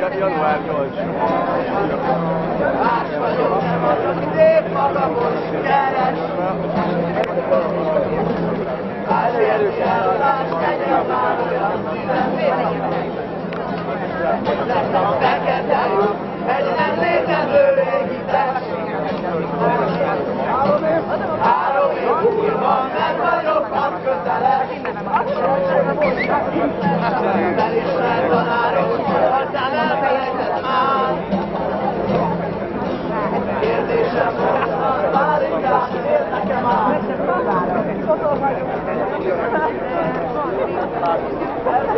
Január 8. Más vagyok, szép, magamos, keres. Álljél eladás, tegyen már olyan szívem. Lesz a fekete, egy nem létező régi test. Három év múlva nem vagyok hat köteles. Felismert Obrigado.